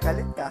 galit ka.